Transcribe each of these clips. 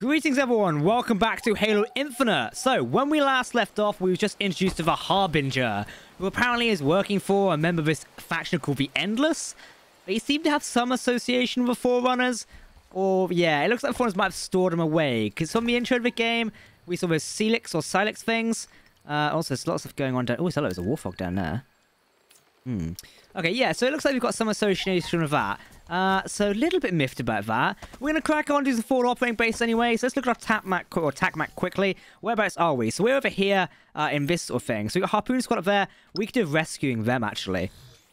Greetings everyone, welcome back to Halo Infinite. So, when we last left off, we were just introduced to the Harbinger, who apparently is working for a member of this faction called the Endless. They seem to have some association with Forerunners, or yeah, it looks like Forerunners might have stored them away, because from the intro of the game, we saw those Celix or Silex things. Uh, also, there's lots of going on down... Oh, hello, there's a Warthog down there. Hmm. Okay, yeah, so it looks like we've got some association with that. Uh, so a little bit miffed about that. We're going to crack on to the forward operating base anyway. So let's look at our tap map or tac map quickly. Whereabouts are we? So we're over here uh, in this sort of thing. So we got Harpoon Squad up there. We could do rescuing them, actually.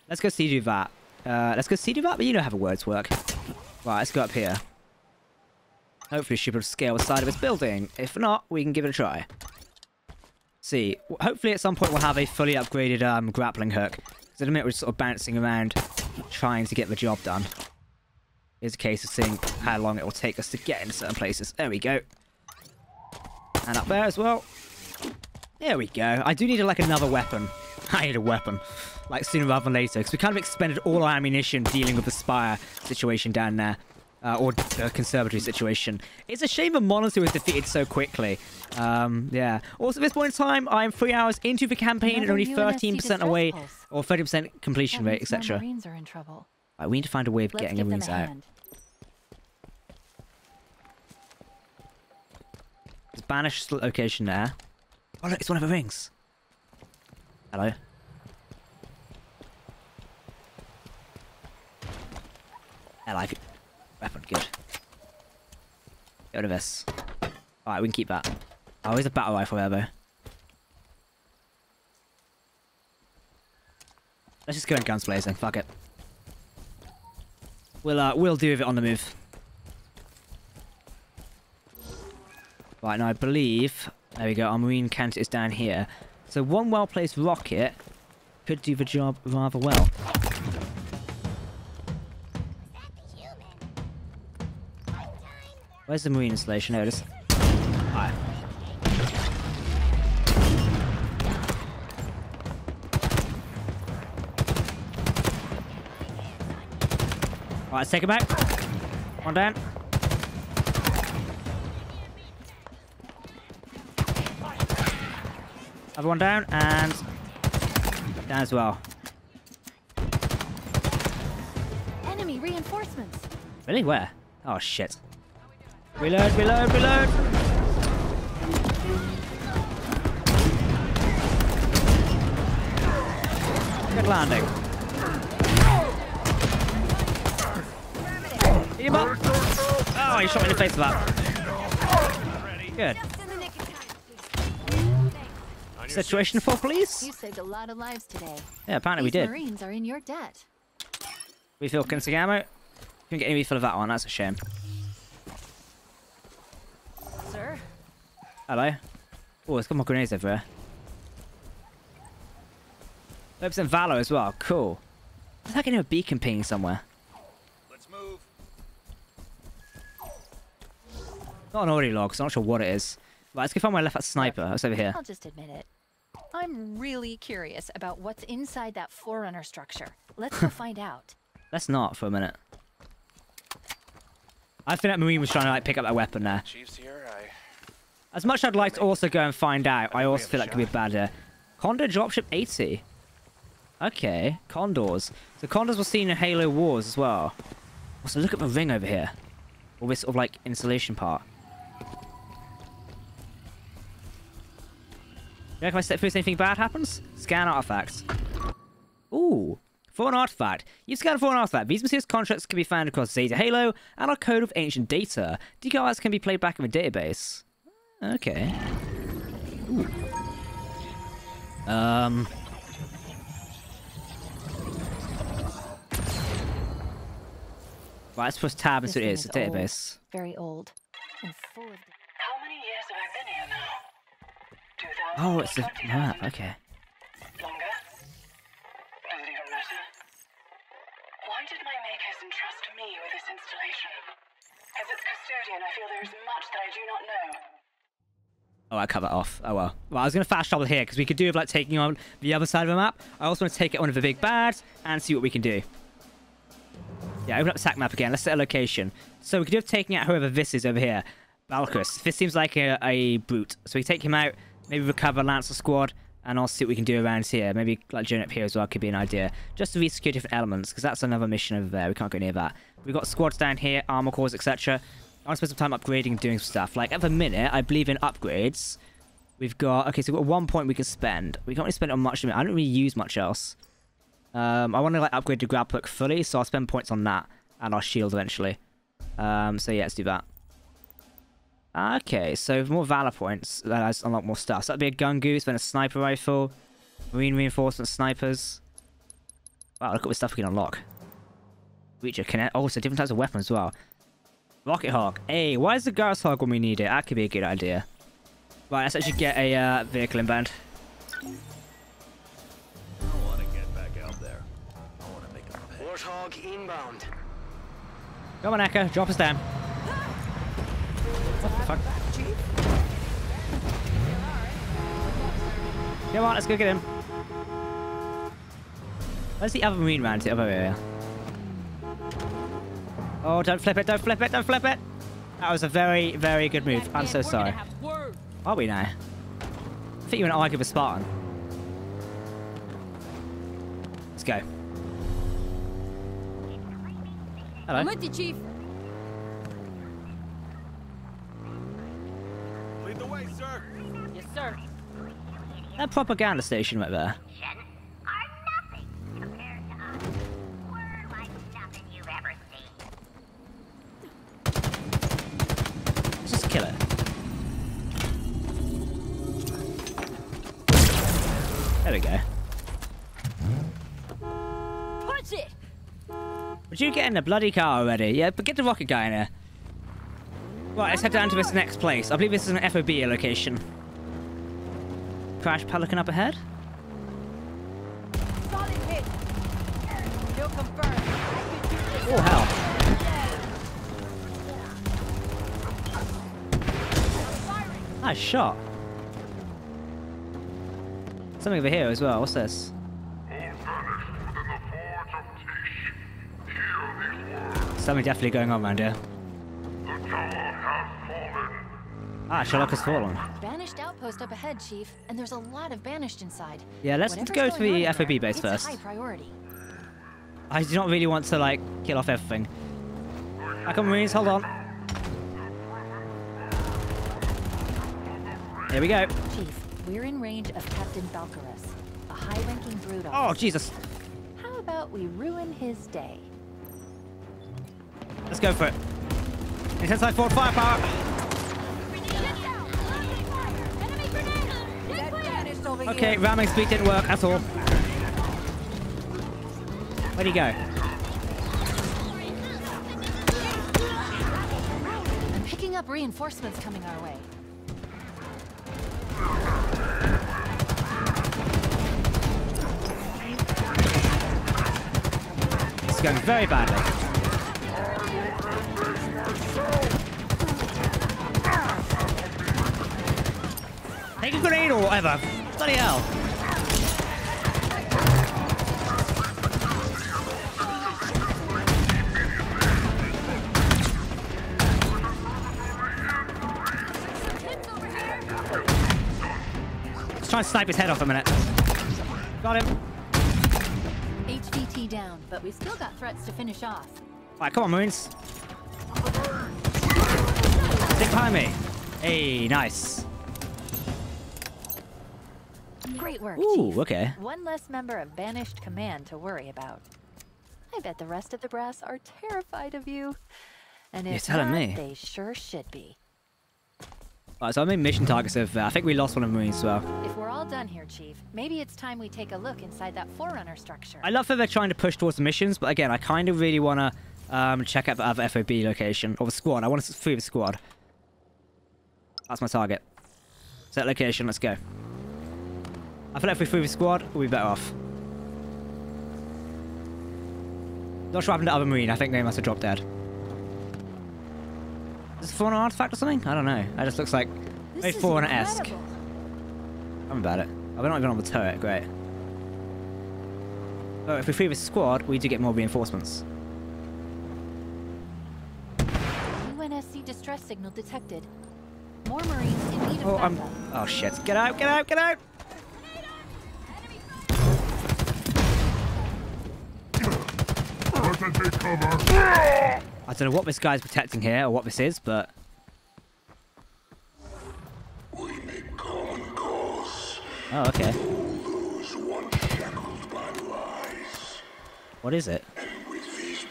Let's go see do that. Uh, let's go see do that, but you know how the words work. Right, let's go up here. Hopefully she will scale the side of this building. If not, we can give it a try. See, hopefully at some point we'll have a fully upgraded um, grappling hook. Because at the minute we're sort of bouncing around trying to get the job done. Here's a case of seeing how long it will take us to get into certain places. There we go. And up there as well. There we go. I do need like another weapon. I need a weapon. Like sooner rather than later. Because we kind of expended all our ammunition dealing with the Spire situation down there. Uh, or the conservatory situation. It's a shame the Monitor was defeated so quickly. Um, yeah. Also, at this point in time, I'm three hours into the campaign and only 13% away, or 30% completion rate, etc. Marines are in trouble. Right, we need to find a way of Let's getting the Marines out. hand. Banished location there. Oh, look, it's one of the rings. Hello. I like it. Weapon, good. Get rid of this. Alright, we can keep that. Oh, here's a battle rifle there, though. Let's just go in guns blazing. Fuck it. We'll, uh, we'll deal with it on the move. Right, now I believe... There we go, our marine counter is down here. So one well-placed rocket could do the job rather well. Where's the marine installation? Is. Alright. Alright, let's take it back. One down. Other one down, and down as well. Enemy reinforcements. Really? Where? Oh, shit. Reload, reload, reload! Good landing. Hit him up! Oh, he shot me in the face with that. Good. Just in the nick of time. Situation for police? You saved a lot of lives today. Yeah, apparently we These did. Marines are in your debt. Refill Kinsig ammo. Couldn't get any refill of that one, that's a shame. Sir, Hello. Oh, it's got more grenades everywhere. 30% Valor as well. Cool. Is that getting a beacon ping somewhere? Let's move. Not an audio log, so I'm not sure what it is. Right, let's go find my left that sniper. That's over here. I'll just admit it. I'm really curious about what's inside that Forerunner structure. Let's go find out. Let's not for a minute. I think that Marine was trying to like pick up that weapon there. Chief's here. I. As much as I'd like to also go and find out, I also feel that could be a bad idea. Condor dropship 80. Okay, Condors. So Condors were seen in Halo Wars as well. Also, look at the ring over here. All this sort of like insulation part. You reckon I step this, anything bad happens? Scan artifacts. Ooh. For an artifact. You scan for an artifact. These mysterious contracts can be found across Zeta Halo and our code of ancient data. Decals can be played back in the database. Okay. Ooh. Um. Right, let's push tab and This see what it is. old. database. Very old. And full of... Oh, it's the map. Okay. Longer? Does it even matter? Why did my makers entrust me with this installation? As its custodian, I feel there is much that I do not know. Oh, I cut that off. Oh well. Well, I was gonna fast travel here because we could do with like taking on the other side of the map. I also want to take it one of the big bads and see what we can do. Yeah, open up the sack map again. Let's set a location. So we could do have taken out whoever this is over here. Valkyrus. This seems like a, a brute. So we take him out, maybe recover Lancer squad, and I'll see what we can do around here. Maybe like join up here as well could be an idea. Just to resecure different elements, because that's another mission over there. We can't go near that. We've got squads down here, armor cores, etc. I want to spend some time upgrading and doing stuff. Like, at the minute, I believe in upgrades. We've got... Okay, so we've got one point we can spend. We can't really spend it on much. I don't really use much else. Um, I want to, like, upgrade the grab hook fully, so I'll spend points on that. And our shield eventually. Um, so yeah, let's do that. Okay, so more Valor points, that has lot more stuff. So that'd be a Gungoose, then a sniper rifle, marine reinforcement snipers. Wow, look at the stuff we can unlock. Reacher connect. Oh, so different types of weapons as well. Rocket Hog. Hey, why is the Gauss Hog when we need it? That could be a good idea. Right, let's actually get a uh, vehicle inbound. I want to get back out there. I want to make a pay. Warthog inbound. Come on, Echo, drop us down. What the fuck? Come on, let's go get him. Where's the other marine round to the other area? Oh, don't flip it, don't flip it, don't flip it! That was a very, very good move. I'm so sorry. Are we now? I think you want to argue with Spartan. Let's go. Hello. I'm with you, Chief. Lead the way, sir. Yes, sir. That propaganda station right there. are nothing compared to us. We're like nothing you've ever seen. Let's just kill it. There we go. Punch it! Would you get in the bloody car already? Yeah, but get the rocket guy in here. Right, let's head down to this next place. I believe this is an FOB location. Crash Pelican up ahead? Solid hit. Kill confirmed. Oh, hell. Nice shot. Something over here as well. What's this? Something definitely going on around here. Ah, Sherlock has fallen. Outpost up ahead, Chief, and there's a lot of banished inside. Yeah, let's Whatever's go to the FOB there, base first. high priority. I do not really want to, like, kill off everything. Back on Marines, hold on. Here we go. Chief, we're in range of Captain Balcarus, a high-ranking Brute Oh. Jesus. How about we ruin his day? Let's go for it. Intensify forward firepower. Banished over Okay, ramming speed didn't work at all. Where'd he go? I'm picking up reinforcements coming our way. It's going very badly. Take a grenade or whatever. Bloody hell. Let's try and snipe his head off a minute. Got him. HVT down, but we still got threats to finish off. Right, come on, Marines. Stick behind me. Hey, nice. Work, Ooh, Chief. okay. One less member of Banished Command to worry about. I bet the rest of the brass are terrified of you. And You're telling not, me. they sure should be. Alright, so I made mission targets of. Uh, I think we lost one of the Marines as well. If we're all done here, Chief, maybe it's time we take a look inside that Forerunner structure. I love that they're trying to push towards the missions, but again, I kind of really want to um, check out the other FOB location or the squad. I want to free the squad. That's my target. Set location. Let's go. I feel like if we free the squad, we'll be better off. Not sure what happened to other marine. I think they must have dropped dead. Is it a Fauna artifact or something? I don't know. It just looks like very is Fauna-esque. I'm about it. Oh, we're not even on the turret. Great. Oh, if we free the squad, we do get more reinforcements. UNSC distress signal detected. More Marines in need of Oh, I'm. Oh shit! Get out! Get out! Get out! Doesn't take cover. I don't know what this guy's protecting here or what this is, but We make common cause. oh okay. What is it?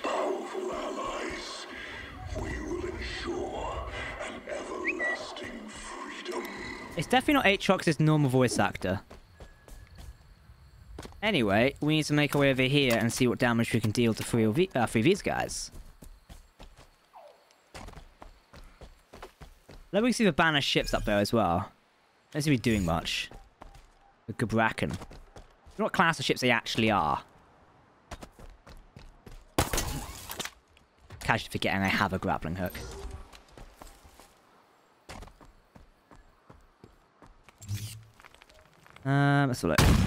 Allies. It's definitely not Atriox's normal voice actor. Anyway, we need to make our way over here and see what damage we can deal to three of, uh, three of these guys. Let me see the banner ships up there as well. Don't seem to be doing much. The Gabrakan. What class of ships they actually are. Casually forgetting I have a grappling hook. Um, let's have a look.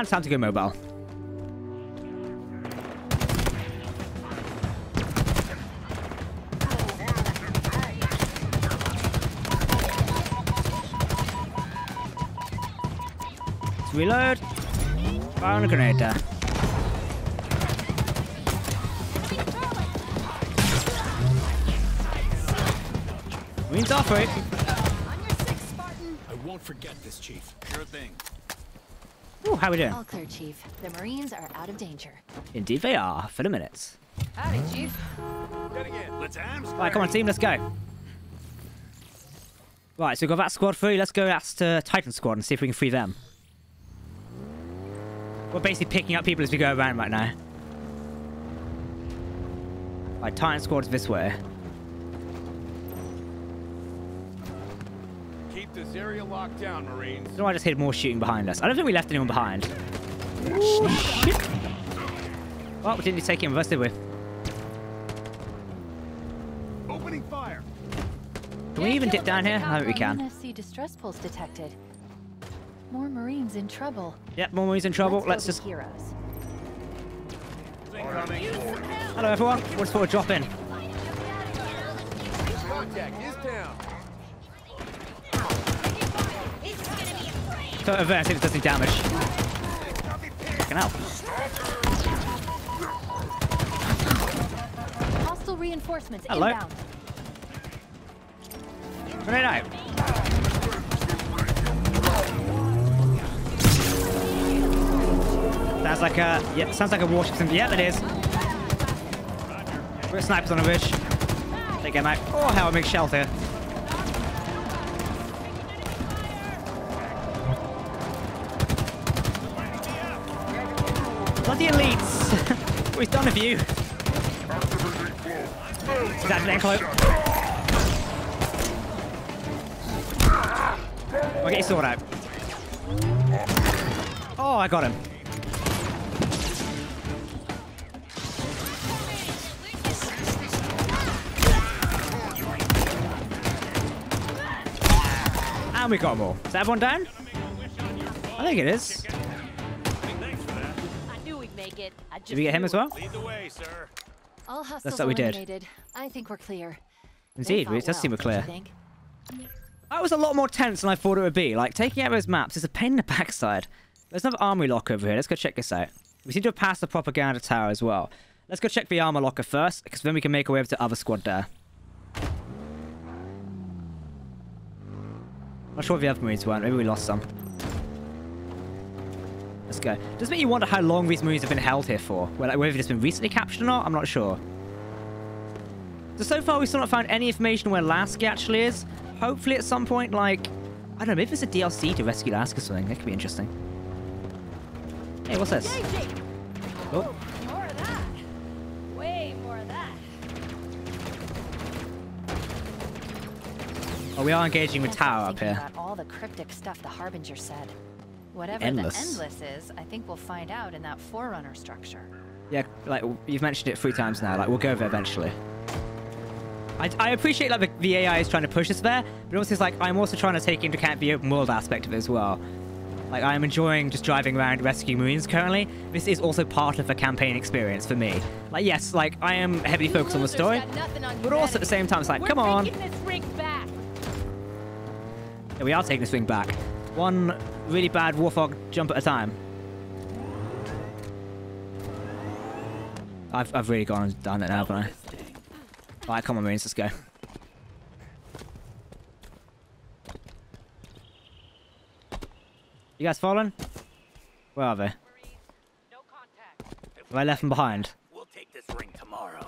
And time to go mobile. Let's reload. Fire on a grenade there. Marines operate. I won't forget this, Chief. Sure thing. Ooh, how we doing? All clear, Chief. The Marines are out of danger. Indeed they are, for the minutes. Howdy, Chief. Getting in. Let's Amsterdam. Right, come on, team, let's go. Right, so we've got that squad free. Let's go ask to Titan squad and see if we can free them. We're basically picking up people as we go around right now. Right, Titan squad's this way. Keep this area locked down, Marines. So I just heard more shooting behind us. I don't think we left anyone behind. Ooh, shit. Well, we didn't take him with us, did we? Opening fire. Can we even dip down here? I think we can. UNSC distress pulse detected. More Marines in trouble. Yep, more Marines in trouble. Let's, Let's just... heroes. Incoming. Hello, everyone. What's for a drop in. Contact is down. So if it does any damage. Fucking hell. Hostile reinforcements Hello. inbound. Grenade out. Sounds like a yeah, sounds like a warship symbol. Yeah, it is. We're snipers on a ridge. Take him out. Oh hell, a big shelter. We've done a few. Is that an encloak? I'll get your sword out. Oh, I got him. And we got more. Is that one down? I think it is. Did we get him as well? Lead the way, sir. All hostiles what we did. I think we're clear. Indeed, fought it does seem we're clear. you think? That was a lot more tense than I thought it would be. Like, taking out those maps is a pain in the backside. There's another armory locker over here. Let's go check this out. We seem to have passed the propaganda tower as well. Let's go check the armor locker first, because then we can make our way over to other squad there. Not sure if the other marines weren't. Maybe we lost some. Let's go. Does make you wonder how long these marines have been held here for. Whether it's been recently captured or not, I'm not sure. So, so far we've still not found any information where Lasky actually is. Hopefully at some point, like, I don't know, maybe there's a DLC to rescue Lasky or something. That could be interesting. Hey, what's this? Oh, that. Way more of that. oh we are engaging with Tower up here. All the cryptic stuff the Harbinger said. Whatever Endless. the Endless is, I think we'll find out in that Forerunner structure. Yeah, like, you've mentioned it three times now. Like, we'll go there eventually. I, I appreciate, like, the, the AI is trying to push us there, but also it's like, I'm also trying to take into account the open world aspect of it as well. Like, I am enjoying just driving around rescue Marines currently. This is also part of the campaign experience for me. Like, yes, like, I am heavily focused on the story, but also at the same time, it's like, come on. This ring back. Yeah, we are taking this thing back. One really bad Warthog jump at a time. I've, I've really gone and done it now, haven't I? Alright, come on, Marines, let's go. You guys fallen? Where are they? Have I left them behind? We'll take this ring tomorrow.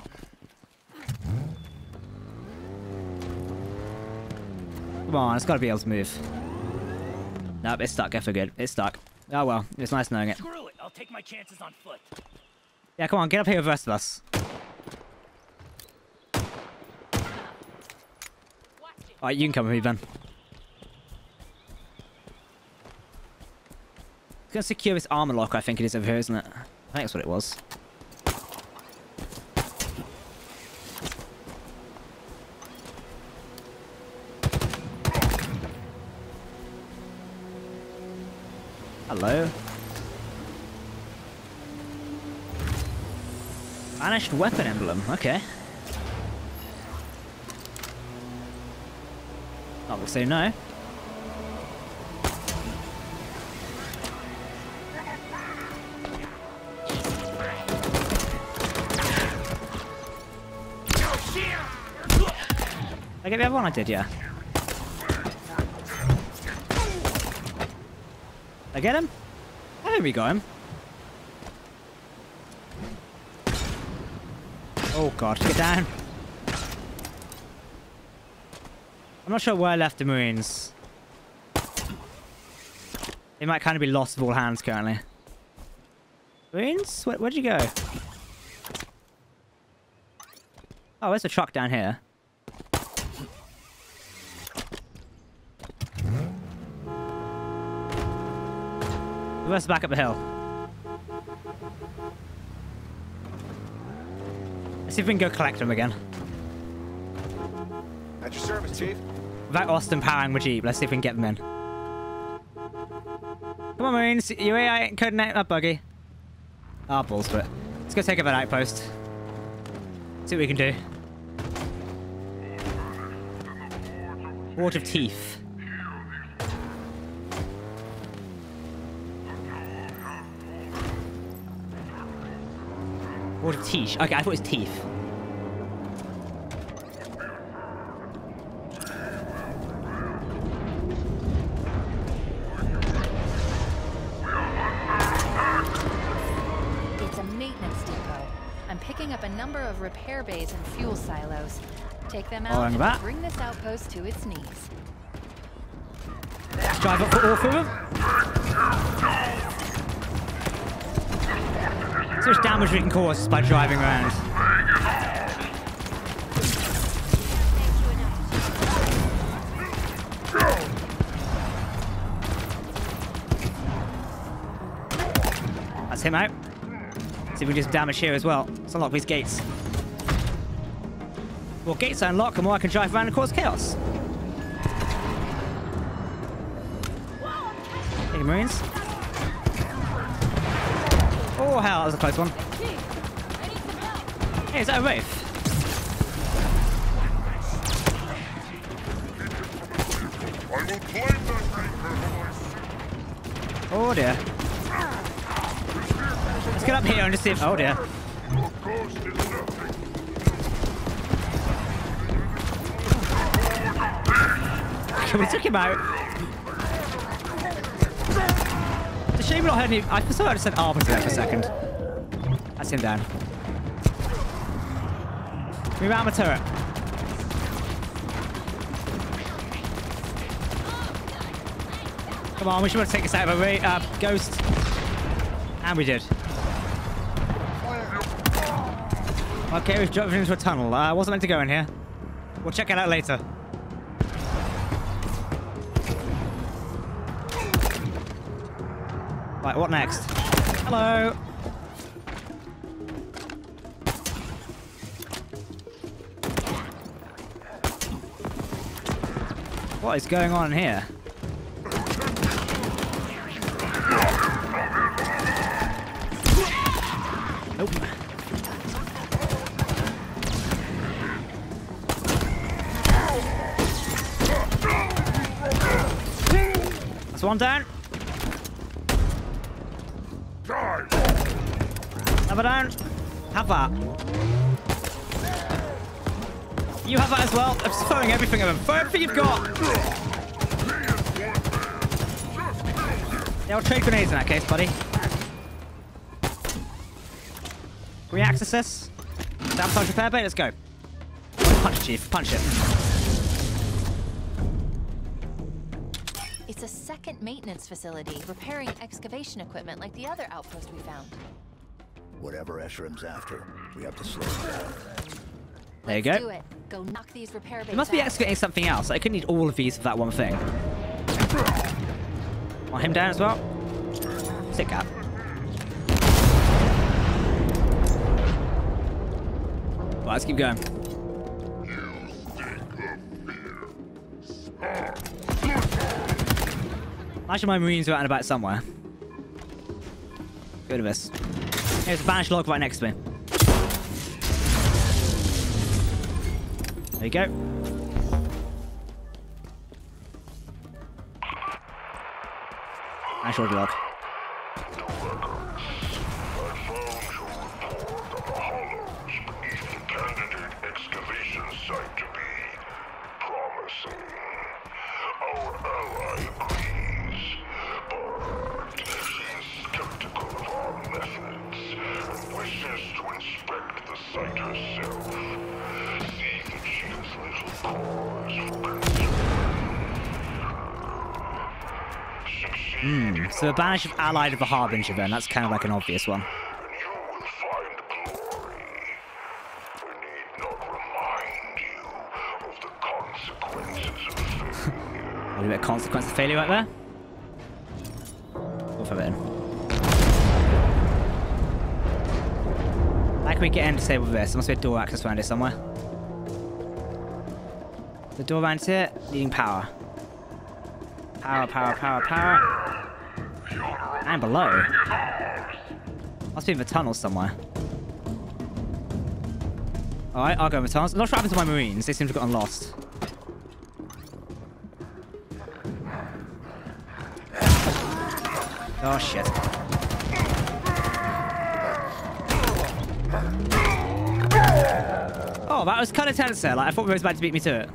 Come on, it's got to be able to move. Nope, it's stuck. I figured. It's stuck. Oh well, it's nice knowing it. Screw it. I'll take my chances on foot. Yeah, come on, get up here with the rest of us. Alright, you can come with me, Ben. It's gonna secure this armor lock, I think it is over here, isn't it? I think that's what it was. Hello. Vanished weapon emblem, okay. I will say no. I get the other one I did, yeah. Get him? I think we got him. Oh god, get down. I'm not sure where I left the Marines. They might kind of be lost of all hands currently. Marines? Where, where'd you go? Oh, there's a truck down here. Let's back up the hill. Let's see if we can go collect them again. At your service, Chief. That Austin powering the Jeep, let's see if we can get them in. Come on, Marines. You AI coding out that buggy. Ah, oh, balls for it. Let's go take over that outpost. See what we can do. Ward of Teeth. Of Teeth. Okay, I thought it was Teeth. It's a maintenance depot. I'm picking up a number of repair bays and fuel silos. Take them out and that. bring this outpost to its knees. Drive up for all three of them. How much damage we can cause by driving around. That's him out. See if we can just damage here as well. Let's unlock these gates. More gates I unlock, the more I can drive around and cause chaos. Hey, Marines. Hell, that was a close one. Hey, is that a Wraith? Oh, dear. Let's get up here and just see if... Oh, dear. We took him out. It's a shame we're not heard any... I thought I just said arbiter there for a second. That's him down. Move out of my turret. Come on, we should want to take this out of a uh, ghost. And we did. Okay, we've dropped into a tunnel. I uh, wasn't meant to go in here. We'll check it out later. Right, what next? Hello. What is going on here? Nope. That's one down. Another down. Have that. You have that as well. I'm just throwing everything at them. Throw everything you've got. Yeah, I'll trade grenades in that case, buddy. Can we access this? Sabotage repair bay? Let's go. Punch Chief. Punch it. It's a second maintenance facility, repairing excavation equipment like the other outpost we found. Whatever Escharum's after, we have to slow him down. There you go. do it. Go knock these repair bays It must be out. excavating something else. I could need all of these for that one thing. Want him down as well? Sick cat. Right, let's keep going. Imagine my marines are out and about somewhere. Go to this. There's a banished log right next to me. There you go. Banished log allied of the Harbinger then. That's kind of like an obvious one. you will find glory. I need not remind you of the consequences of failure. A little bit of consequence of failure right there. Go for it in. How can we get in to disable this? There must be a door access around here somewhere. The door around here, needing power. Power, power, power, power. And below. Must be in the tunnel somewhere. Alright, I'll go in the tunnels. I'm not sure what happened to my marines. They seem to have gotten lost. Oh shit. Oh, that was kind of tense there. Like, I thought he was about to beat me to it.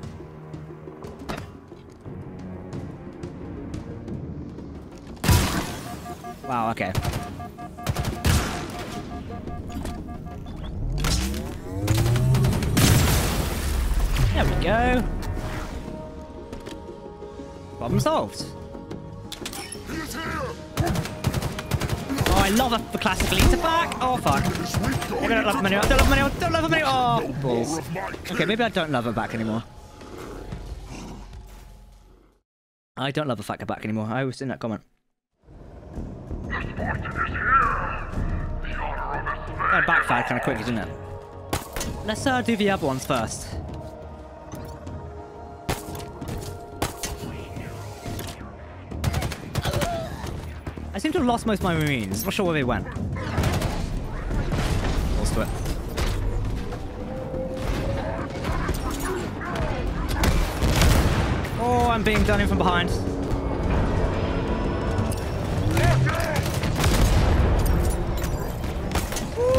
Classic elite attack. Oh, fuck. I don't love. I don't love anymore. Don't love anymore. Oh, balls. Okay, maybe I don't love her back anymore. I don't love the fact back anymore. I was in that comment. That backfired kind of quickly, didn't it? Let's uh, do the other ones first. I seem to have lost most of my marines. Not sure where they went. I'm being done in from behind. Ooh,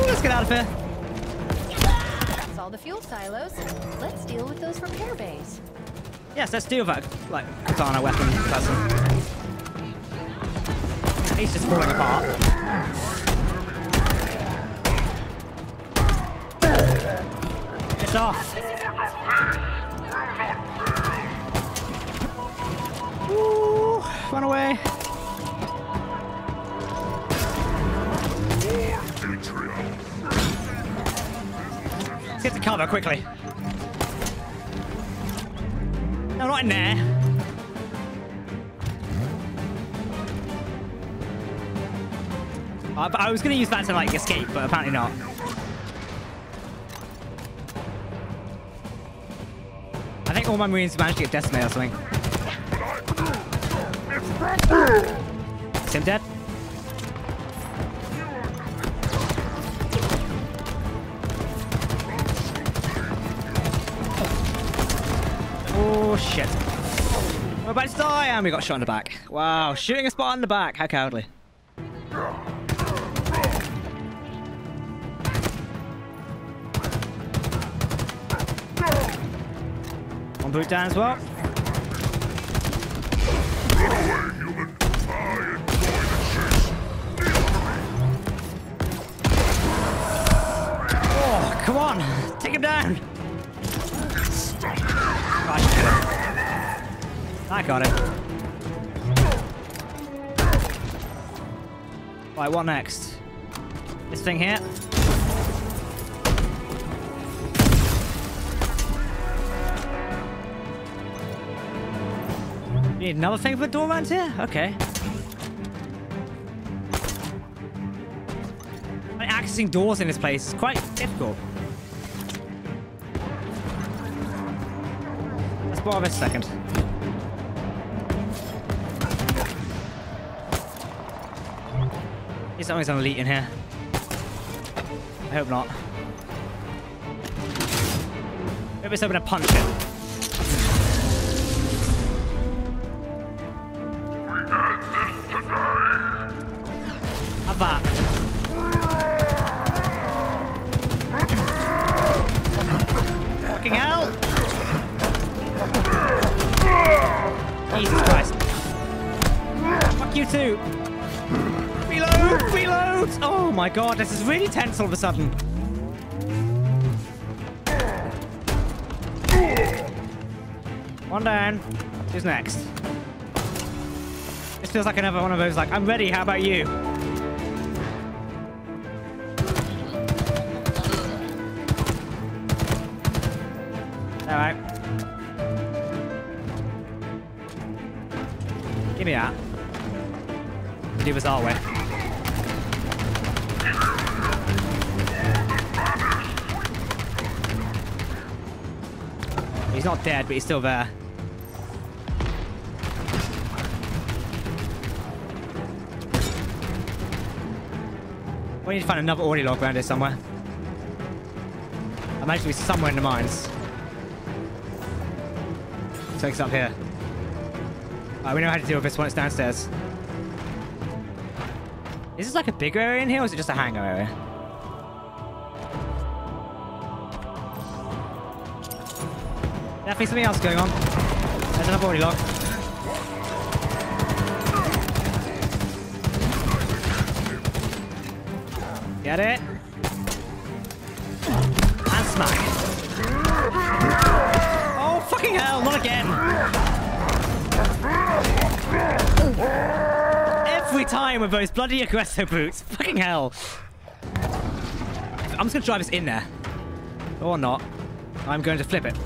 let's get out of here. That's all the fuel silos. Let's deal with those repair bays. Yes, let's deal with that, like, katana weapon person. He's just falling apart. It's off. Ooh, run away. Get to cover quickly. No, not in there. Uh, I, I was going to use that to, like, escape, but apparently not. I think all my marines managed to get decimated or something. Him dead? Oh, shit. We're about to die, and we got shot in the back. Wow, shooting a spot in the back. How cowardly. One boot down as well. Him down. I got it. Right, what next? This thing here. Need another thing for the door around here? Okay. Accessing doors in this place is quite difficult. Let's a second. Is something's an elite in here? I hope not. Maybe it's open to punch it. This is really tense all of a sudden. One down. Who's next? This feels like another one of those, like, I'm ready, how about you? Not dead, but he's still there. We need to find another audio log around here somewhere. I imagine it's somewhere in the mines. Takes up here. We know how to deal with this it's downstairs. Is this like a bigger area in here, or is it just a hangar area? Definitely something else going on. There's another body log. Get it? And smack. Oh, fucking hell, not again. Every time with those bloody aggressor boots. Fucking hell. I'm just going to drive this in there. Or not. I'm going to flip it.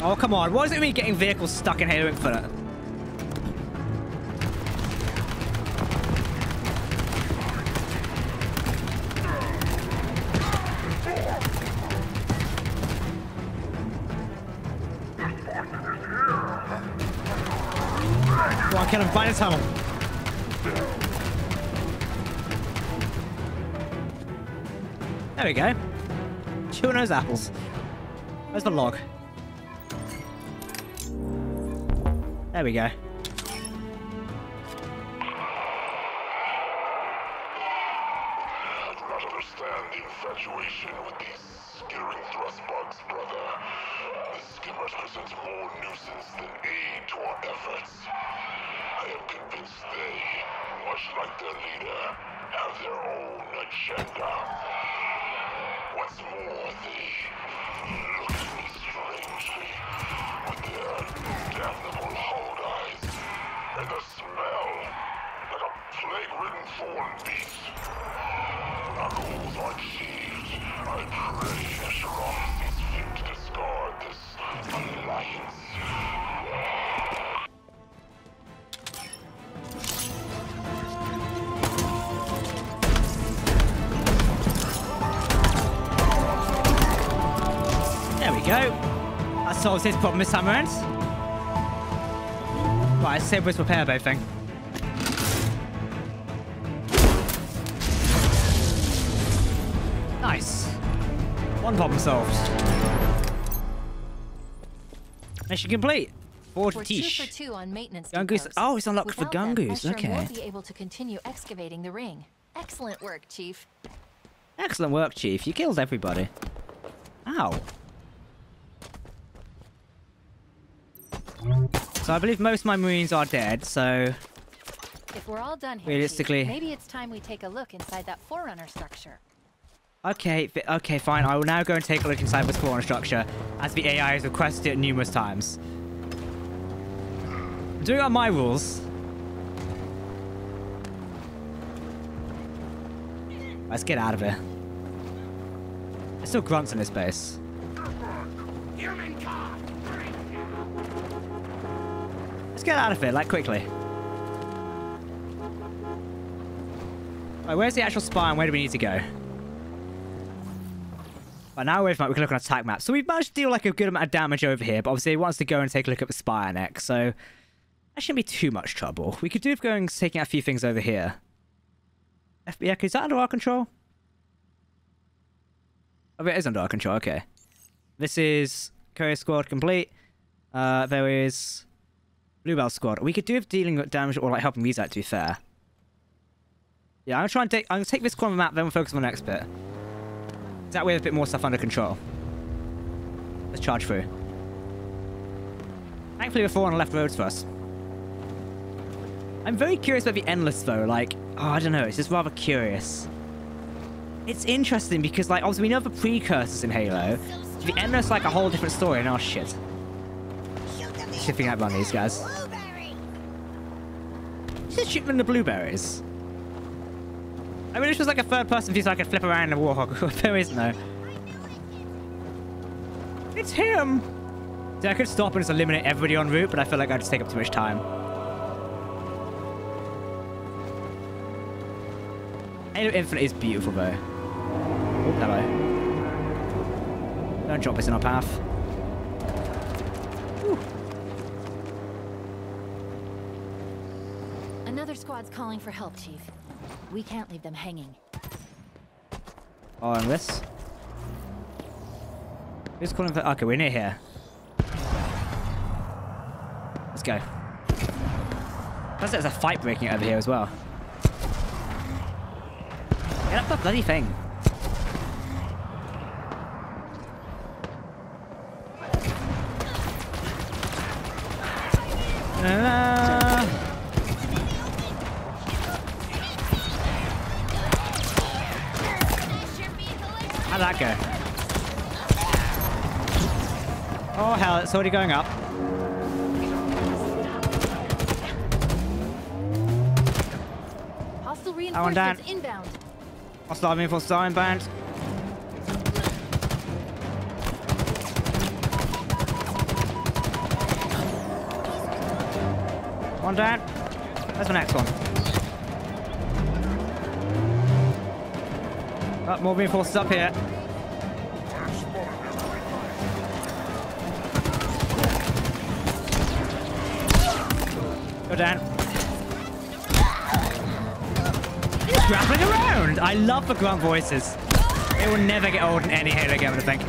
Oh, come on. What does it mean getting vehicles stuck in Halo Infinite? Go on, kill him. Find a tunnel. There we go. Chewing those apples. Where's the log? There we go. That solves his problem this time around. Right, save with repair both thing. Nice. One problem solved. Mission complete. Forge We're two for Tish. two on maintenance. Depots. oh, it's unlocked for Without them, Gungoose, Escher okay. be able to continue excavating the ring. Excellent work, Chief. Excellent work, Chief. You killed everybody. Ow. So I believe most of my Marines are dead, so... If we're all done here, Realistically- maybe it's time we take a look inside that Forerunner structure. Okay, okay, fine. I will now go and take a look inside this Forerunner structure, as the AI has requested it numerous times. I'm doing it on my rules. Let's get out of here. There's still grunts in this base. Let's get out of here, like, quickly. Right, where's the actual spy and where do we need to go? Right, now we're we can look on attack map. So we've managed to deal like a good amount of damage over here, but obviously he wants to go and take a look at the spire next, so that shouldn't be too much trouble. We could do with going taking out a few things over here. FBI, is that under our control? Oh, it is under our control, okay. This is Courier Squad complete. Uh, there is Bluebell Squad. We could do with dealing with damage or like helping these out, to be fair. Yeah, I'm gonna try and take. I'm gonna take this corner map, then we'll focus on the next bit. That way, we have a bit more stuff under control. Let's charge through. Thankfully, we're four on the left roads for us. I'm very curious about the endless though. Like, oh, I don't know. It's just rather curious. It's interesting because, like, obviously we know the precursors in Halo. The endless, like, a whole different story. And oh shit, shifting out on these guys. Just shooting the blueberries. I mean, this was like a third-person view, so I could flip around and walk. there is no. It's him. See, I could stop and just eliminate everybody en route, but I feel like I'd just take up too much time. Halo Infinite is beautiful, though. Hello. Don't drop this in our path. Another squad's calling for help, Chief. We can't leave them hanging. Oh, and this. Who's calling for... Okay, we're near here. Let's go. Plus there's a fight breaking out over here as well. Get up the bloody thing. La-la. How'd that go? Oh hell, it's already going up. Hostile one reinforcements down. inbound. Hostile reinforced Starring Band. One down. Where's the next one? Oh, more reinforcements up here. Go down. Grappling around. I love the grunt voices. They will never get old in any Halo game, I think.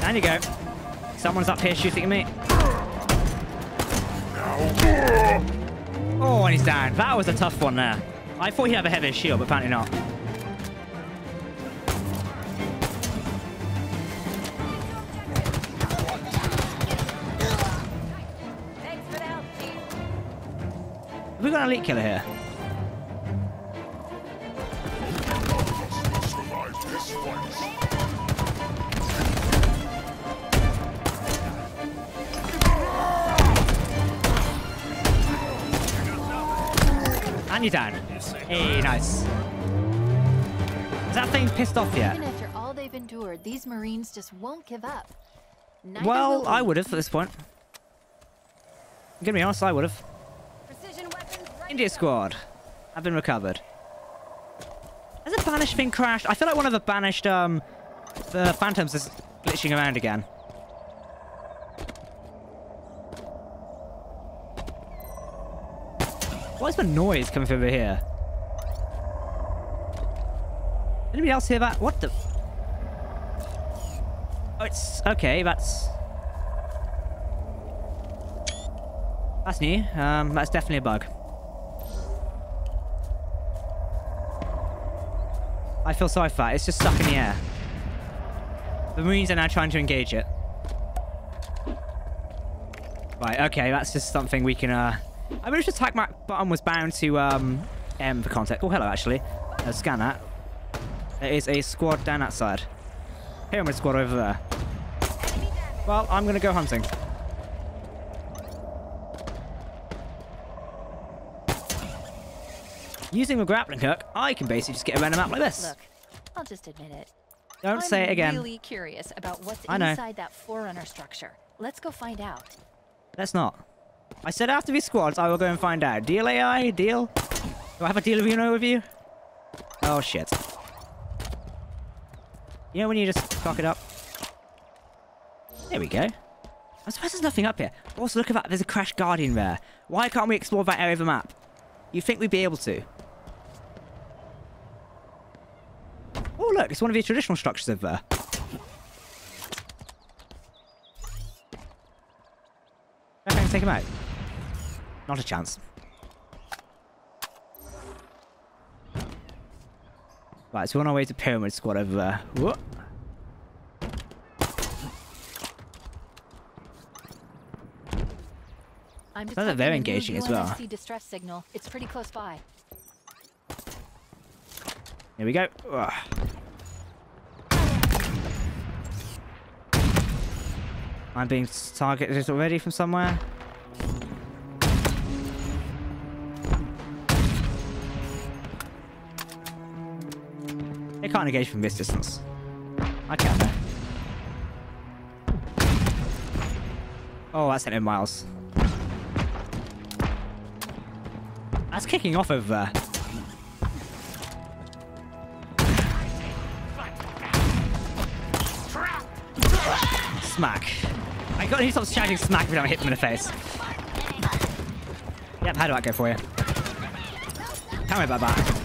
Down you go. Someone's up here shooting me. Oh, and he's down. That was a tough one there. I thought he'd have a heavier shield, but apparently not. Have we got an elite killer here? And you're down. Hey, nice. Is that thing pissed off yet? Even after all they've endured, these Marines just won't give up. Neither Well, will I would have at this point. I'm gonna be honest, I would have. Precision weapons right India squad I've been recovered. Has a banished thing crashed? I feel like one of the banished um the phantoms is glitching around again. What is the noise coming from over here? Anybody else hear that? What the? Oh, it's okay. That's that's new. Um, that's definitely a bug. I feel sorry for that. It's just stuck in the air. The Marines are now trying to engage it. Right, okay, that's just something we can, uh... I wish the attack map button was bound to, um, M for contact. Oh, hello, actually. Let's scan that. There is a squad down that side. Pyramid squad over there. Well, I'm gonna go hunting. Using the grappling hook, I can basically just get around a map like this. Look, I'll just admit it. Don't I'm say it again. I'm really curious about what's inside that Forerunner structure. Let's go find out. Let's not. I said after these squads, I will go and find out. Deal AI? Deal? Do I have a deal of you know with you? Oh shit. You know when you just cock it up? There we go. I'm surprised there's nothing up here. Also, look at that. There's a Crash Guardian there. Why can't we explore that area of the map? You think we'd be able to? Oh, look. It's one of the traditional structures over there. Okay, take him out. Not a chance. Right, so we're on our way to Pyramid Squad over there. What? I'm Sounds like they're detecting a new engaging as well. Distress signal. It's pretty close by. Here we go. Ugh. I'm being targeted already from somewhere. Can't engage from this distance. I can though. Oh, that's in miles. That's kicking off over there. Uh, smack. I gotta stop shouting smack every time I hit them in the face. Yep, how do I go for you? Tell me about that.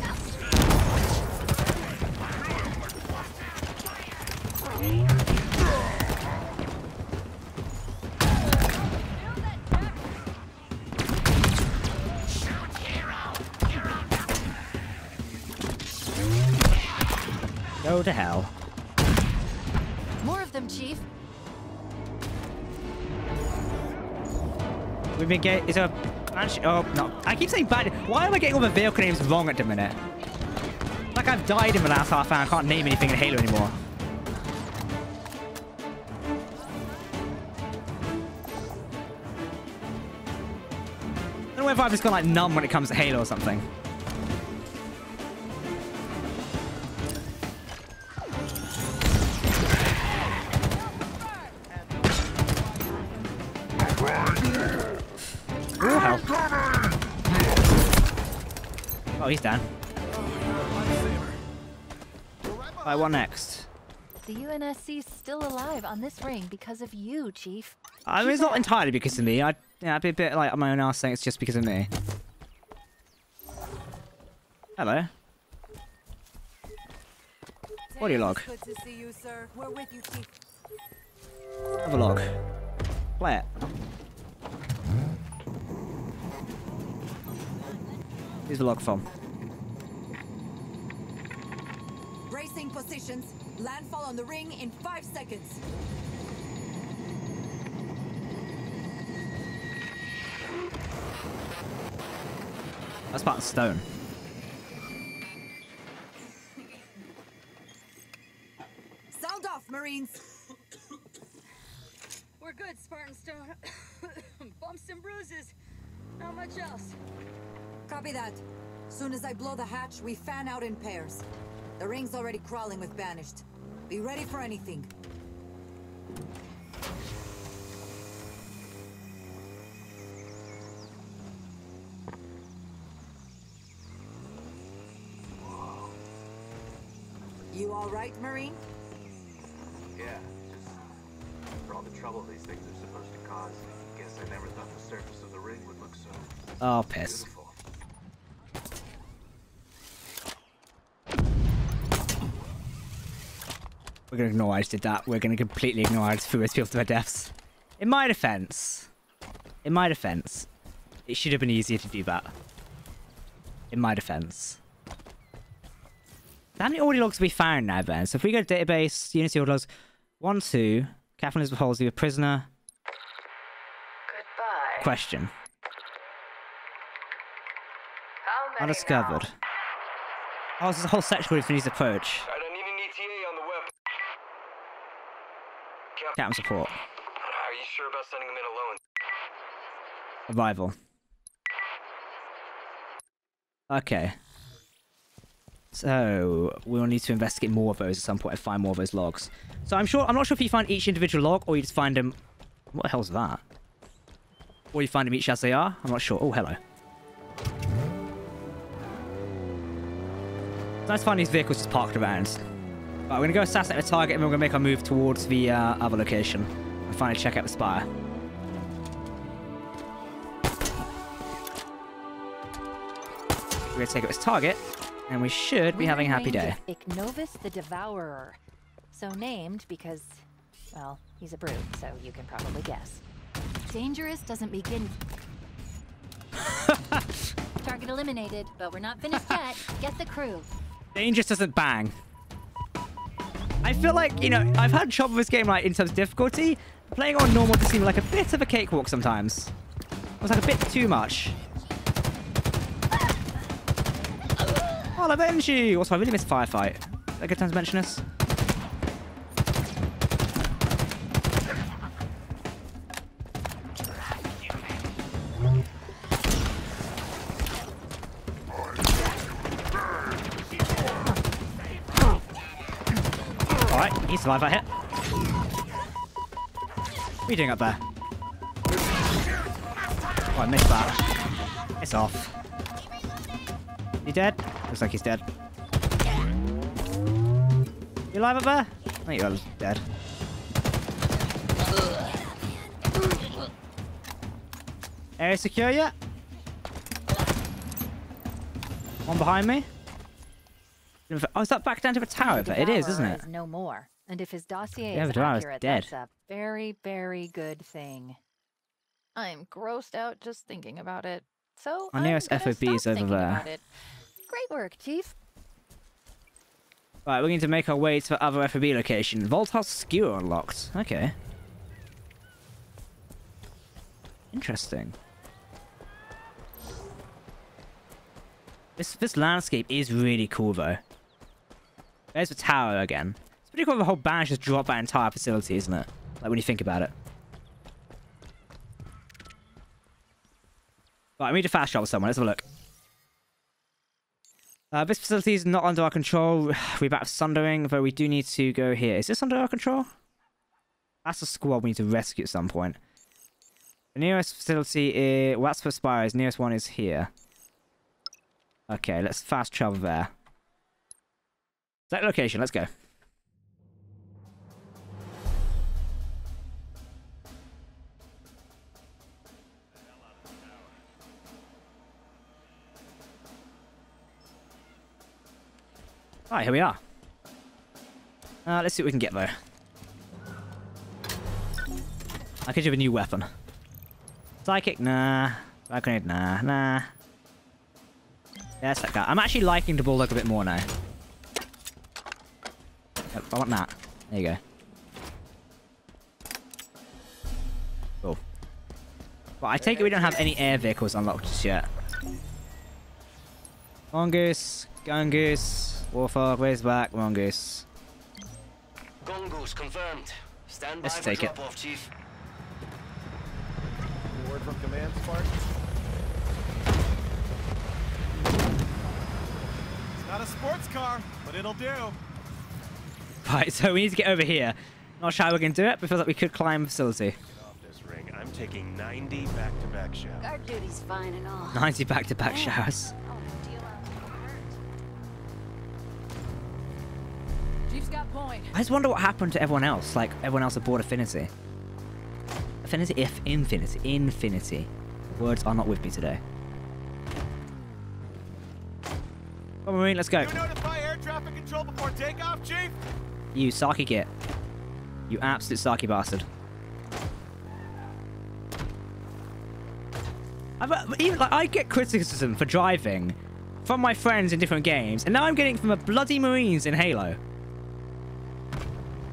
Go to hell. More of them, Chief. We've been getting. Is a. Actually, oh, no. I keep saying bad. Why am I getting all the vehicle names wrong at the minute? Like I've died in the last half hour. I can't name anything in Halo anymore. I don't know if I've just gone like numb when it comes to Halo or something. He's down. Right, what next? The UNSC's still alive on this ring because of you, Chief. I mean, it's not entirely because of me. I, yeah, I'd be a bit like on my own ass saying it's just because of me. Hello. Audio log. Good to see you, sir. We're with you, Chief. Have a log. Play it. Here's the log from. Racing positions. Landfall on the ring in five seconds. That's about stone. Sound off, Marines. We're good, Spartan Stone. Bumps and bruises. Not much else. Copy that. Soon as I blow the hatch, we fan out in pairs. The ring's already crawling with Banished. Be ready for anything. You all right, Marine? Yeah, just for all the trouble these things are supposed to cause. Guess I never thought the surface of the ring would look so Oh, piss. beautiful. We're gonna ignore I just did that. We're gonna completely ignore I just threw those people to their deaths. In my defense, in my defense, it should have been easier to do that. In my defense. How many audio logs have we found now, Ben? So if we go to database, Unity audio logs, one, two, Catherine Elizabeth Halsey, a prisoner. Goodbye. Question. Undiscovered. Oh, there's a whole section with his approach. I don't need an ETA on the web. Cap, Captain support. are you sure about sending them in alone? Arrival. Okay. So we'll need to investigate more of those at some point and find more of those logs. So I'm sure I'm not sure if you find each individual log or you just find them. What the hell's that? Or you find them each as they are. I'm not sure. Oh, hello. It's nice to find these vehicles just parked around. Right, we're gonna go assassinate the target and we're gonna make our move towards the uh, other location and finally check out the spire. We're gonna take out this target, and we should be having a happy day. of Ignovis the Devourer. So named because, well, he's a brute, so you can probably guess. Dangerous doesn't begin. Target eliminated, but we're not finished yet. Get the crew. Dangerous doesn't bang. I feel like, you know, I've had trouble with this game, like, in terms of difficulty. Playing on normal just seemed like a bit of a cakewalk sometimes. It was like a bit too much. I'll avenge you! Also, I really missed Firefight. A good time to mention this? Alright, alive, I hit. What are you doing up there? Oh, I missed that. It's off. He dead? Looks like he's dead. You alive up there? I think you're dead. Area secure yet? One behind me? Oh, is that back down to the tower? But it is, isn't it? no more. And if his dossier Yeah, is the Devourer's accurate, dead. that's a very, very good thing. I'm grossed out just thinking about it. So Our I'm nearest gonna FOB is over there. Great work, Chief. Right, we need to make our way to the other FOB location. Vault House Skewer unlocked. Okay. Interesting. This this landscape is really cool though. There's the tower again. It's pretty cool the whole band just drop that entire facility, isn't it? Like when you think about it. Right, we need to fast travel somewhere. Let's have a look. Uh, this facility is not under our control. We're to Sundering, though we do need to go here. Is this under our control? That's a squad we need to rescue at some point. The nearest facility is... Well, that's for Spires. Nearest one is here. Okay, let's fast travel there. That location, let's go. Alright, here we are. Uh, let's see what we can get though. I could have a new weapon. Psychic, nah. Grenade, nah, nah. Yeah, that guy. I'm actually liking the bulldog a bit more now. Yep, I want that. There you go. Cool. Well, I take it we don't have any air vehicles unlocked just yet. Mongoose, Gungoose, Warthog, Razorback, Mongoose. Gungoose confirmed. Stand by Let's for take it. off, Chief. Word from command, Spark? It's not a sports car, but it'll do. Right, so we need to get over here. Not sure how we're going to do it, but feels like we could climb the facility. off this ring. I'm taking 90 back-to-back showers. Guard duty's fine and all. 90 back-to-back showers. I just wonder what happened to everyone else, like everyone else aboard Affinity. Affinity, if Infinity, Infinity. Words are not with me today. Come on, Marine, let's go. You notify air traffic control before takeoff, Chief? You Saki git. You absolute Saki bastard. I've, uh, even like I get criticism for driving from my friends in different games, and now I'm getting it from the bloody Marines in Halo.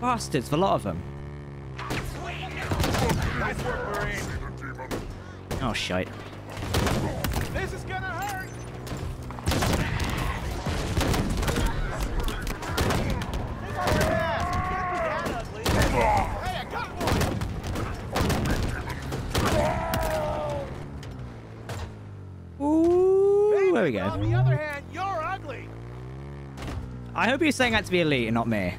Bastards, a lot of them. Nice work, Marine. Oh shite. This is gonna hurt. Hey, I got one. Ooh, there we go. On the other hand, you're ugly. I hope you're saying that to be elite and not me.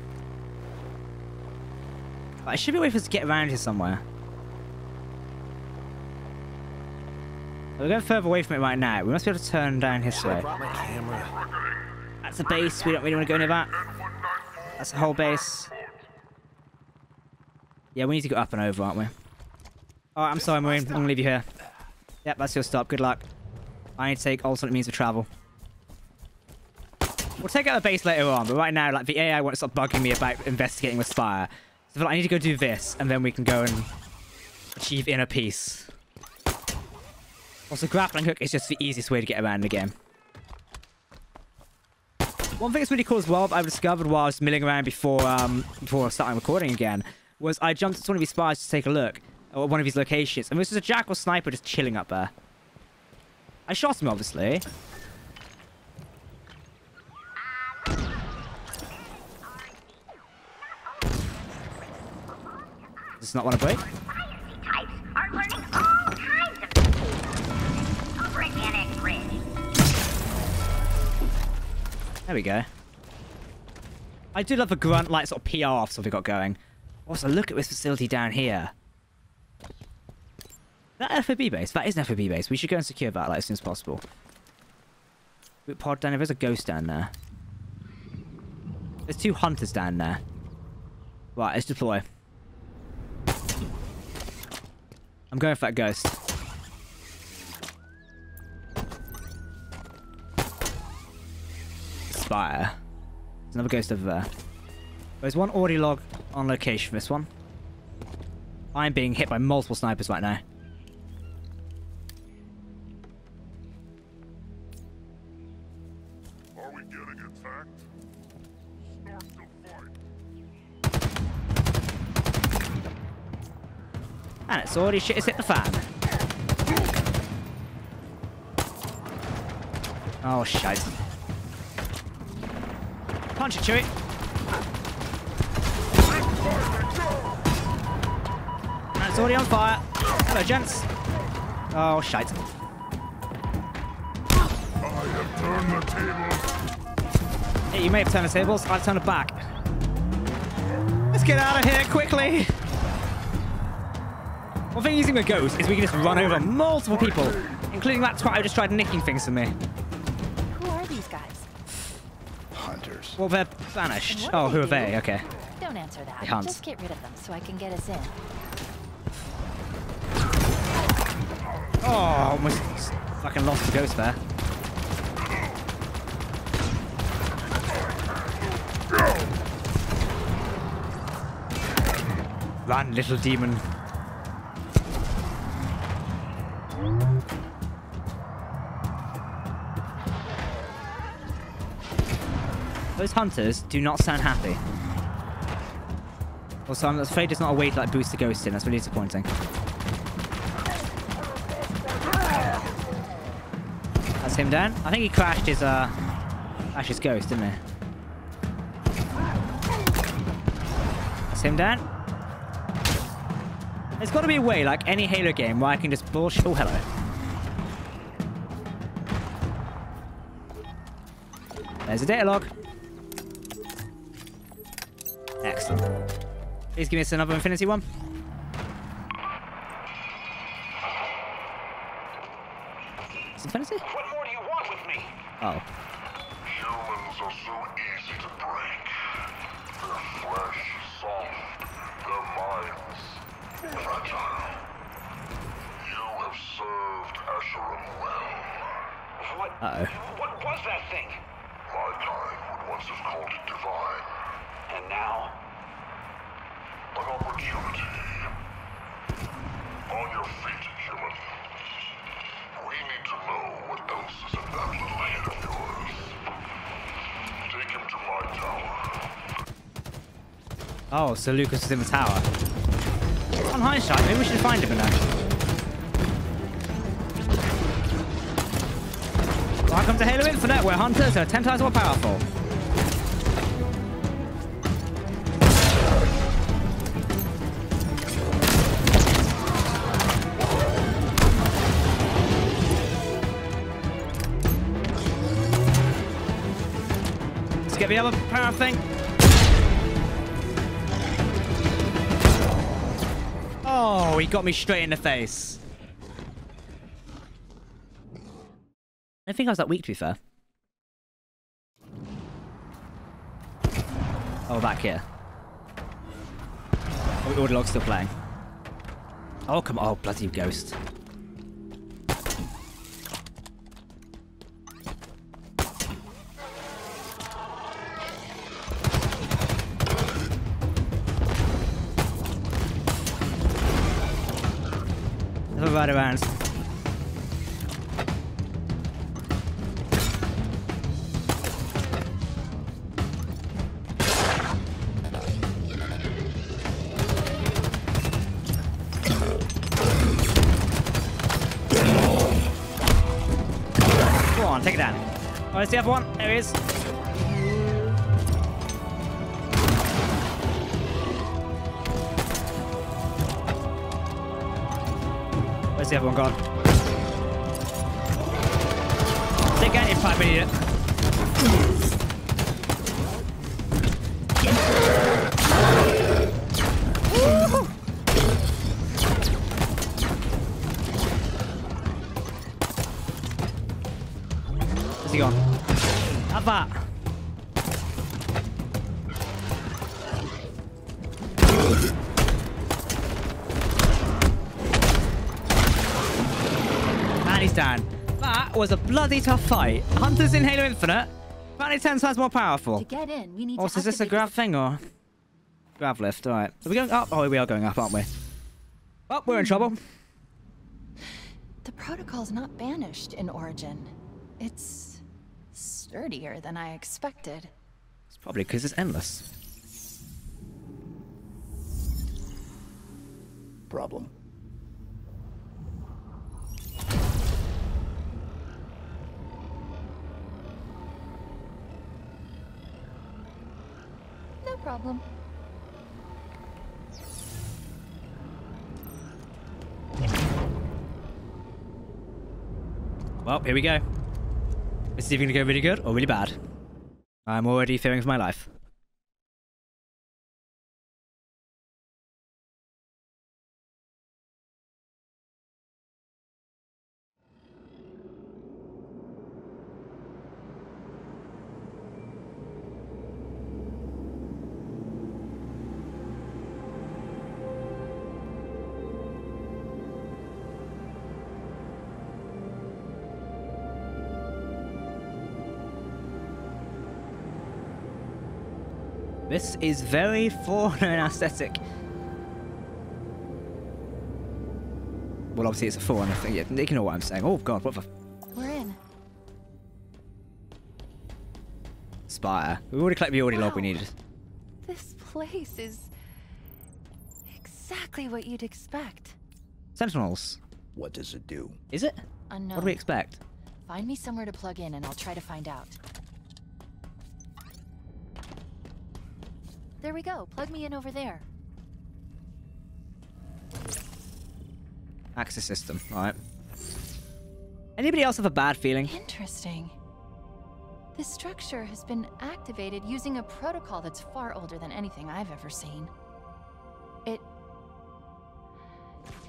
I should be a us to get around here somewhere. We're going further away from it right now. We must be able to turn down this way. That's a base. We don't really want to go near that. That's the whole base. Yeah, we need to go up and over, aren't we? Alright, I'm sorry, Marine. I'm going to leave you here. Yep, that's your stop. Good luck. I need to take alternate means of travel. We'll take out the base later on, but right now, like, the AI won't stop bugging me about investigating with Spire. So I need to go do this, and then we can go and achieve inner peace. Also, grappling hook is just the easiest way to get around the game. One thing that's really cool as well that I've discovered while I was milling around before um, before starting recording again was I jumped to one of these spires to take a look at one of these locations, and this was a jackal sniper just chilling up there. I shot him, obviously. Not want to of Ridge. There we go. I do love the grunt, like, sort of PR off stuff we got going. Also, look at this facility down here. That FOB base? That is an FOB base. We should go and secure that, like, as soon as possible. Pod down there. There's a ghost down there. There's two hunters down there. Right, let's deploy. I'm going for that ghost. Spire. There's another ghost over there. There's one audio log on location for this one. I'm being hit by multiple snipers right now. And it's already shit has hit the fan. Oh, shite. Punch it, Chewie. And it's already on fire. Hello, gents. Oh, shite. I have turned the tables. Yeah, you may have turned the tables. I've turned it back. Let's get out of here quickly. One thing using the ghost is we can just run over multiple people, including that twat who just tried nicking things from me. Who are these guys? Hunters. Well, they're banished. Oh, do who are they they? do? Okay. Don't answer that. They hunt. Just get rid of them so I can get us in. Oh, almost fucking lost the ghost there. Run, little demon. Those hunters do not sound happy. Also, I'm afraid there's not a way to like boost the ghost in. That's really disappointing. That's him down. I think he crashed his uh, crashed his ghost, didn't he? That's him down. There's got to be a way, like any Halo game, where I can just bullshit. Oh, hello. There's a data log. Please give me us another Infinity one. Is it Infinity? What more do you want with me? Oh. Humans are so easy to break. Their flesh soft, their minds fragile. You have served Asheron well. What? Uh-oh. What was that thing? My kind would once have called it divine. And now? An opportunity. On your feet, human. We need to know what else is in that little head of yours. Take him to my tower. Oh, so Lucas is in the tower. On hindsight, maybe we should find him in there. Welcome to Halo Infinite, where hunters are ten times more powerful. The other power thing. Oh, he got me straight in the face. I think I was that weak, to be fair. Oh, back here. Oh, the log's still playing. Oh, come on. Oh, bloody ghost. Never right around. Go on, take it down. Oh, there's the other one. There he is. Where's the other one gone? Take out your pipe, was a bloody tough fight. Hunters in Halo Infinite. Apparently 10 times more powerful. To get in, we need Oh, to so is this a activate grab thing or? Grab lift, alright. Are we going up? Oh, we are going up, aren't we? Oh, we're in hmm. trouble. The protocol's not banished in Origin. It's sturdier than I expected. It's probably because it's endless. Problem. Problem. Well, here we go. This is either going to go really good or really bad. I'm already fearing for my life. Is very foreign and aesthetic. Well, obviously it's a foreign thing. Yeah, you know what I'm saying. Oh god, what the We're in. spire? We already collected the already log we needed. This place is exactly what you'd expect. Sentinels. What does it do? Is it? Unknown. What do we expect? Find me somewhere to plug in and I'll try to find out. There we go. Plug me in over there. Access system. Alright. Anybody else have a bad feeling? Interesting. This structure has been activated using a protocol that's far older than anything I've ever seen. It...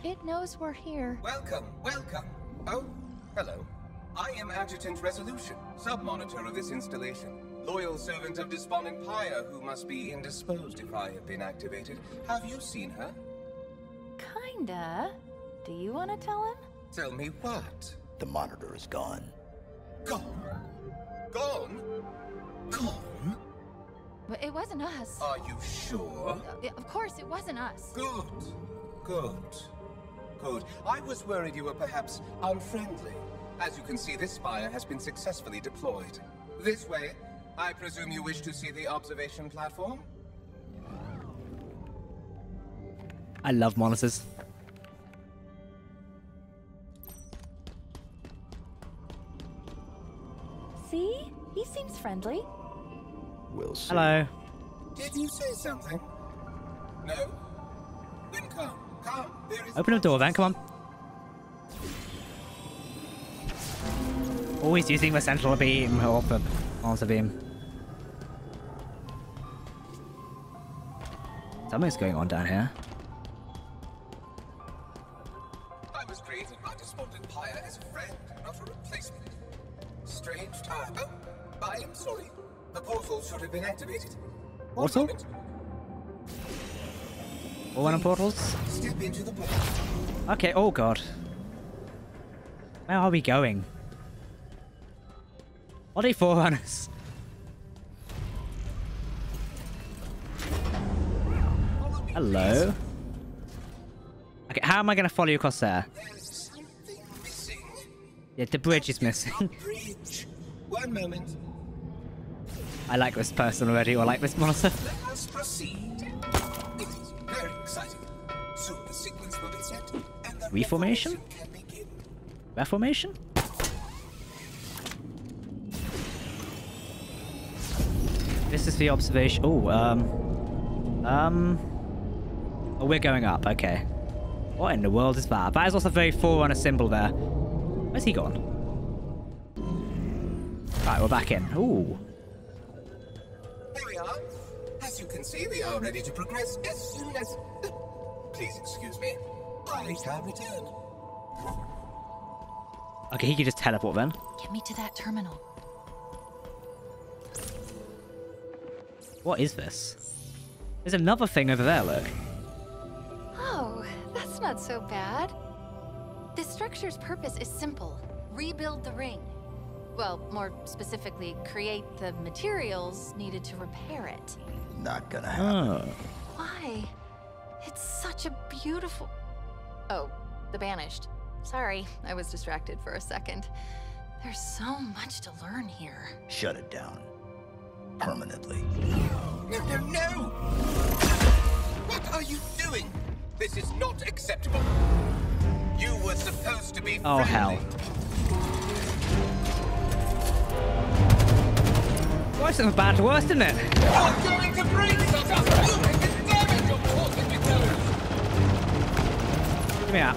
It knows we're here. Welcome, welcome. Oh, hello. I am Adjutant Resolution, sub-monitor of this installation. Loyal servant of Despondent Pyre, who must be indisposed if I have been activated. Have you seen her? Kinda. Do you want to tell him? Tell me what? The monitor is gone. Gone? Gone? Gone? But it wasn't us. Are you sure? Uh, Of course, it wasn't us. Good. Good. Good. I was worried you were perhaps unfriendly. As you can see, this spire has been successfully deployed. This way. I presume you wish to see the observation platform? I love monitors. See? He seems friendly. We'll see. Hello. Did you say something? No? Then come. Come. There is Open the door then, come on. Always using the central beam or the monster beam. Something's going on down here. I was created by Despondent Pyre as a friend, not a replacement. Strange time. Oh, I am sorry. The portal should have been activated. One Portal? one of portals? Step into the portal. Okay, oh god. Where are we going? What are they forerunners? Hello? Okay, how am I gonna follow you across there? Yeah, the bridge is missing. Bridge. One moment. I like this person already, or I like this monster. Let us proceed. It is very exciting. Soon the sequence will be set, and the Reformation? Reformation? This is the observation. Oh, um. Um. Oh, we're going up. Okay. What in the world is that? That is also a very forerunner symbol there. Where's he gone? Right, we're back in. Ooh. Here we are. As you can see, we are ready to progress as soon as. Please excuse me. I shall return. Okay, he can just teleport then. Get me to that terminal. What is this? There's another thing over there, look. That's not so bad. This structure's purpose is simple. Rebuild the ring. Well, more specifically, create the materials needed to repair it. Not gonna happen. Oh. Why? It's such a beautiful... Oh, the Banished. Sorry, I was distracted for a second. There's so much to learn here. Shut it down. Permanently. No, no, no! What are you doing? This is not acceptable. You were supposed to be Oh, friendly. hell. Why is it bad to worse, isn't it? You're going to break us up! Look damage you're causing with those! Give me that.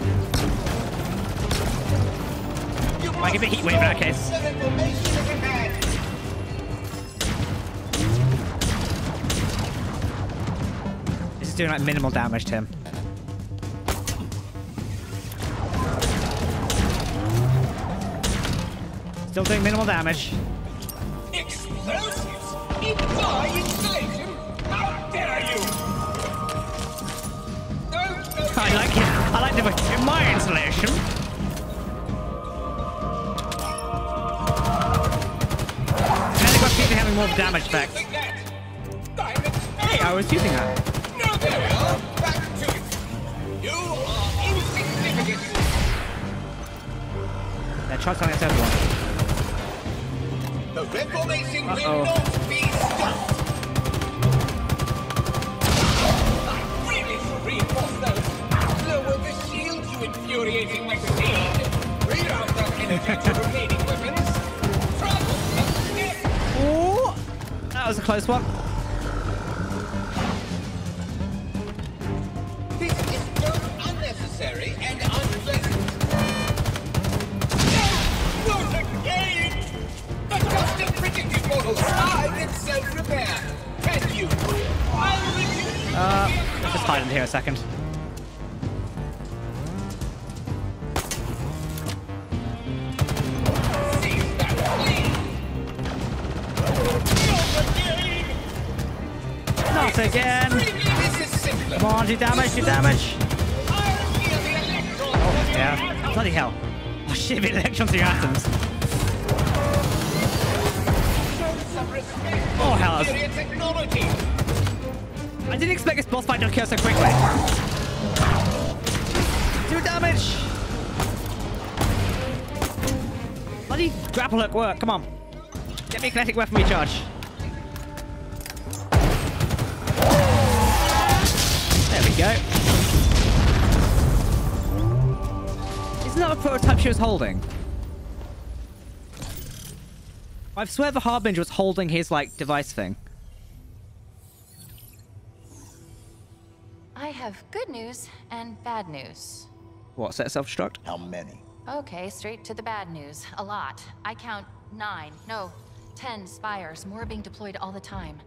I give it heat wave in that case. The information of the man. This is doing like minimal damage to him. Still doing minimal damage. Explosives? In my installation? How dare you! I like it. I like the in my installation. And they've got people having more damage effect. Hey, I was using that. no, there we are. Back to it. You are insignificant. Yeah, try something else everyone. Reformation Uh-oh. will not be stopped. I really should reinforce those. Lower the shield, you infuriating machine. Reroute that energy to remaining weapons. Trouble. Ooh, that was a close one. Oh, hell. I didn't expect this boss fight to occur so quickly. Two damage. Bloody grapple hook work. Come on. Get me a kinetic weapon recharge. There we go. Isn't that a prototype she was holding? I swear the Harbinger was holding his, like, device thing. I have good news and bad news. What, set self-destruct? How many? Okay, straight to the bad news. A lot. I count nine, no, ten spires, more being deployed all the time.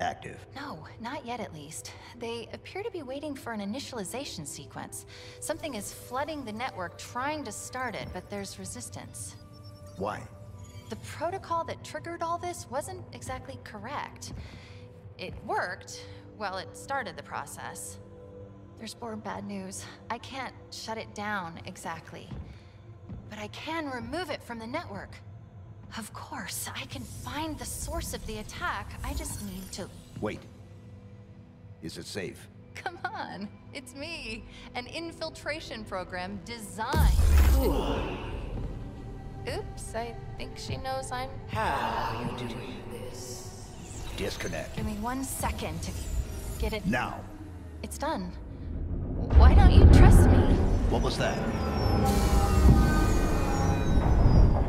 Active. No, not yet at least. They appear to be waiting for an initialization sequence. Something is flooding the network trying to start it, but there's resistance. Why? The protocol that triggered all this wasn't exactly correct. It worked, well, it started the process. There's more bad news. I can't shut it down exactly. But I can remove it from the network. Of course, I can find the source of the attack. I just need to... Wait. Is it safe? Come on, it's me. An infiltration program designed to... Oops, I think she knows I'm... How are you doing this? Disconnect. Give me one second to get it... Now. It's done. Why don't you trust me? What was that?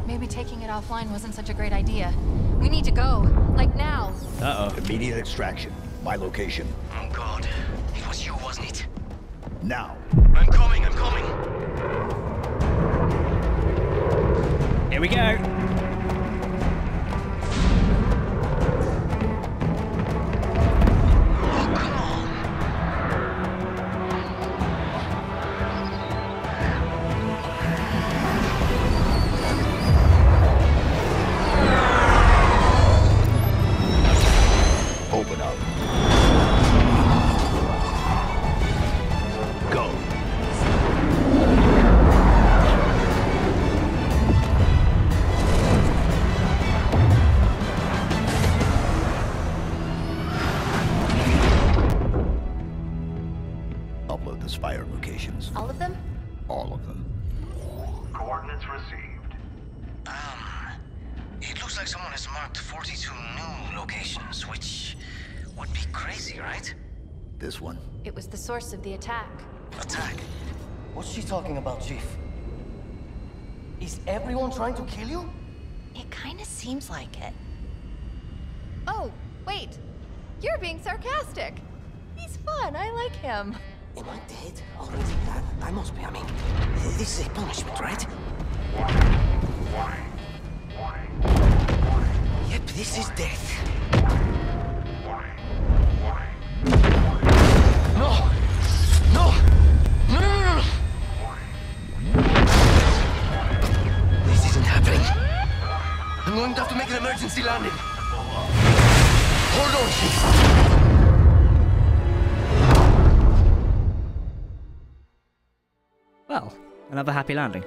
Maybe taking it offline wasn't such a great idea. We need to go. Like now. Uh-oh. Immediate extraction. My location. Oh god. It was you, wasn't it? Now. I'm coming, I'm coming. Here we go. Trying to kill you? It kind of seems like it. Oh, wait. You're being sarcastic. He's fun. I like him. Am I dead already? I, I must be. I mean, this is a punishment, right? Yep, this is death. I'm going to have to make an emergency landing. Hold on, Chief. Well, another happy landing.